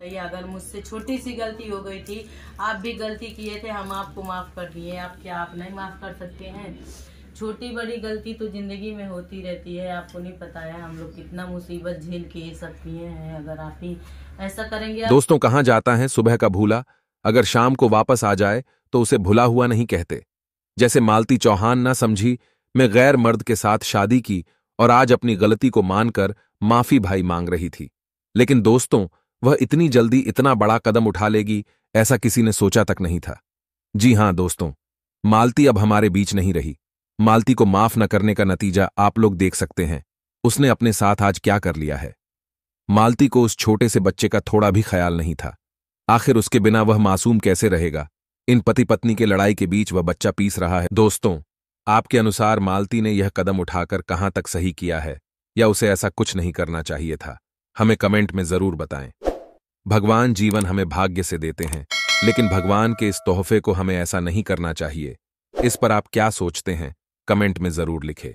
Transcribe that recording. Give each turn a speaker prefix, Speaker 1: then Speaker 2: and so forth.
Speaker 1: ये अगर मुझसे छोटी सी गलती हो गई थी, आप भी गलती किए थे, हम आपको माफ़ कर दिए। आप क्या, आप नहीं माफ़ कर सकते हैं? छोटी बड़ी गलती तो ज़िंदगी में होती रहती है, आपको नहीं पता है हम लोग कितना मुसीबत झेल के ये सब किए हैं, अगर आप ही ऐसा करेंगे
Speaker 2: दोस्तों, कहाँ जाता है सुबह का भूला? अगर शाम को वापस आ जाए तो उसे भुला हुआ नहीं कहते। जैसे मालती चौहान ना समझी, मैं गैर मर्द के साथ शादी की और आज अपनी गलती को मानकर माफ़ी भाई मांग रही थी। लेकिन दोस्तों वह इतनी जल्दी इतना बड़ा कदम उठा लेगी, ऐसा किसी ने सोचा तक नहीं था। जी हाँ, दोस्तों, मालती अब हमारे बीच नहीं रही। मालती को माफ़ न करने का नतीजा आप लोग देख सकते हैं। उसने अपने साथ आज क्या कर लिया है? मालती को उस छोटे से बच्चे का थोड़ा भी ख्याल नहीं था। आखिर उसके बिना वह मासूम कैसे रहेगा? इन पति पत्नी के लड़ाई के बीच वह बच्चा पीस रहा है। दोस्तों, आपके अनुसार मालती ने यह कदम उठाकर कहाँ तक सही किया है, या उसे ऐसा कुछ नहीं करना चाहिए था? हमें कमेंट में ज़रूर बताएँ। भगवान जीवन हमें भाग्य से देते हैं, लेकिन भगवान के इस तोहफे को हमें ऐसा नहीं करना चाहिए। इस पर आप क्या सोचते हैं, कमेंट में ज़रूर लिखें।